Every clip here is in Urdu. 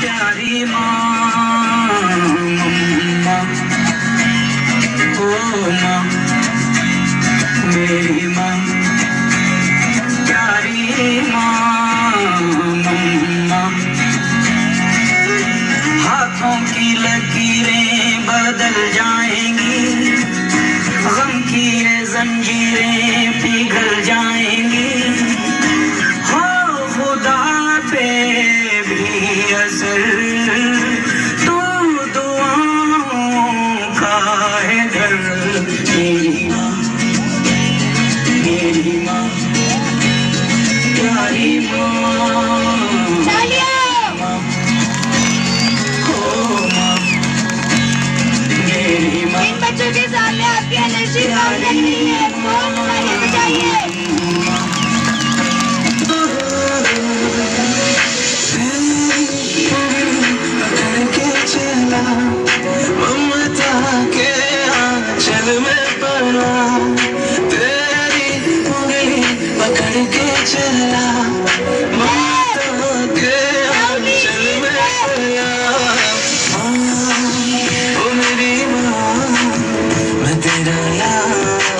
پیاری ماں او ماں میری ماں پیاری ماں ہاتھوں کی لکیریں بدل جائیں گی، غم کی زنجیریں پیگل جائیں گی پہ بھی اثر۔ تو دعاؤں کا ہے گھر۔ میری ماں میری ماں پیاری ماں۔ میری ماں۔ بچوں کے سامنے آپ کی انرجی کم لگتی ہے۔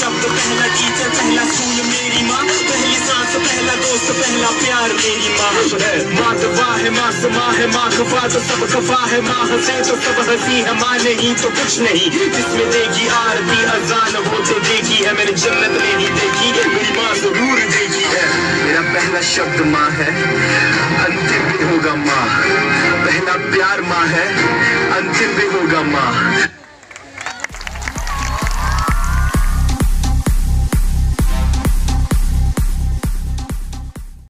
شبد پہلا کیچڑ پہلا سکول میری ماں۔ پہلی سانس پہلا دوست، پہلا پیار میری ماں۔ مات واہ ماں سما ہے، ماں خفا تو سب خفا ہے۔ ماں ہنسے تو سب ہنسی ہے، ماں نہیں تو کچھ نہیں۔ جس میں دے گی آرتی ازان وہ تو دیکھی ہے، میں نے جنت میں نہیں دیکھی میری ماں ضرور دیکھی ہے۔ میرا پہلا شبد ماں ہے، انتم بھی ہوگا ماں۔ پہلا پیار ماں ہے، انتم بھی ہوگا ماں۔